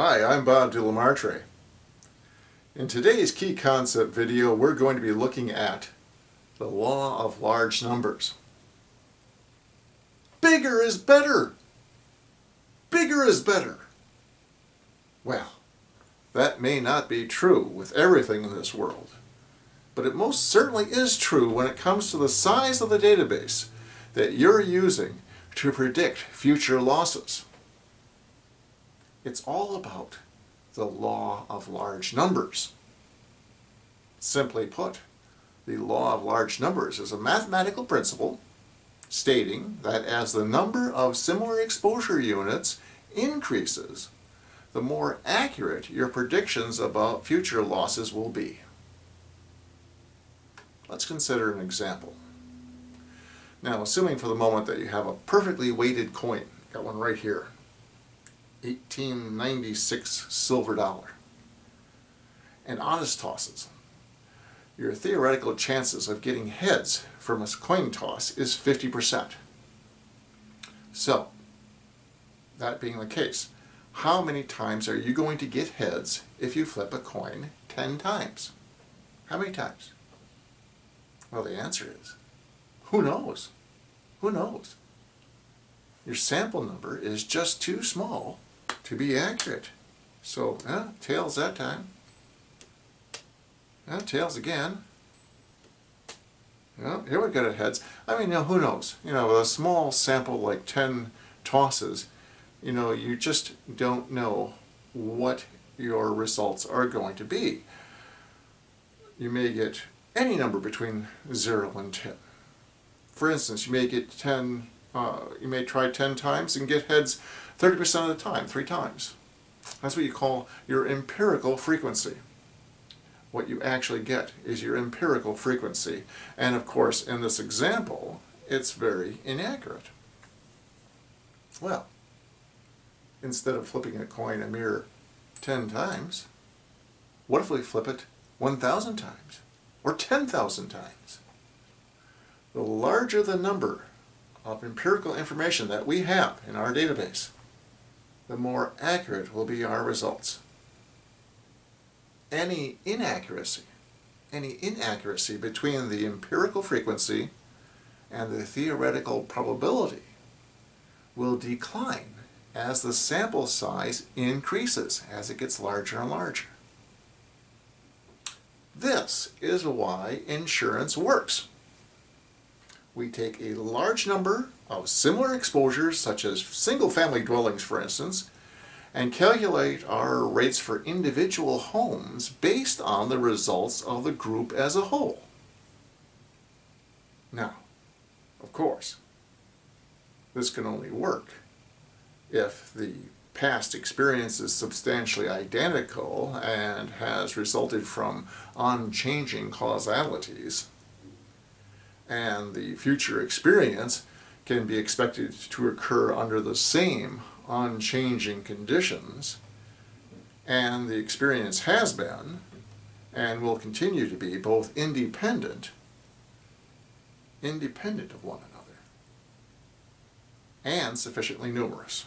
Hi, I'm Bob DeLaMartre. In today's key concept video, we're going to be looking at the law of large numbers. Bigger is better. Bigger is better. Well, that may not be true with everything in this world, but it most certainly is true when it comes to the size of the database that you're using to predict future losses. It's all about the law of large numbers. Simply put, the law of large numbers is a mathematical principle stating that as the number of similar exposure units increases, the more accurate your predictions about future losses will be. Let's consider an example. Now, assuming for the moment that you have a perfectly weighted coin, got one right here, 1896 silver dollar, and honest tosses, your theoretical chances of getting heads from a coin toss is 50%. So, that being the case, how many times are you going to get heads if you flip a coin 10 times? How many times? Well, the answer is, who knows? Who knows? Your sample number is just too small to be accurate. So, eh, tails that time. Eh, tails again. Well, here we got it heads. I mean, know, who knows? You know, with a small sample like 10 tosses, you know, you just don't know what your results are going to be. You may get any number between 0 and 10. For instance, you may get 10, uh, you may try 10 times and get heads 30% of the time, three times. That's what you call your empirical frequency. What you actually get is your empirical frequency. And of course, in this example, it's very inaccurate. Well, instead of flipping a coin a mere 10 times, what if we flip it 1,000 times or 10,000 times? The larger the number of empirical information that we have in our database, the more accurate will be our results. Any inaccuracy, any inaccuracy between the empirical frequency and the theoretical probability will decline as the sample size increases, as it gets larger and larger. This is why insurance works. We take a large number of similar exposures, such as single-family dwellings, for instance, and calculate our rates for individual homes based on the results of the group as a whole. Now, of course, this can only work if the past experience is substantially identical and has resulted from unchanging causalities, and the future experience can be expected to occur under the same unchanging conditions, and the experience has been and will continue to be both independent, independent of one another, and sufficiently numerous.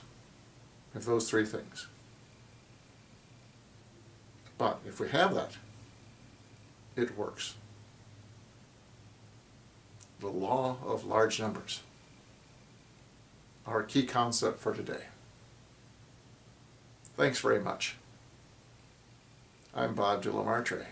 If those three things. But if we have that, it works. The law of large numbers our key concept for today. Thanks very much. I'm Bob DeLaMartre.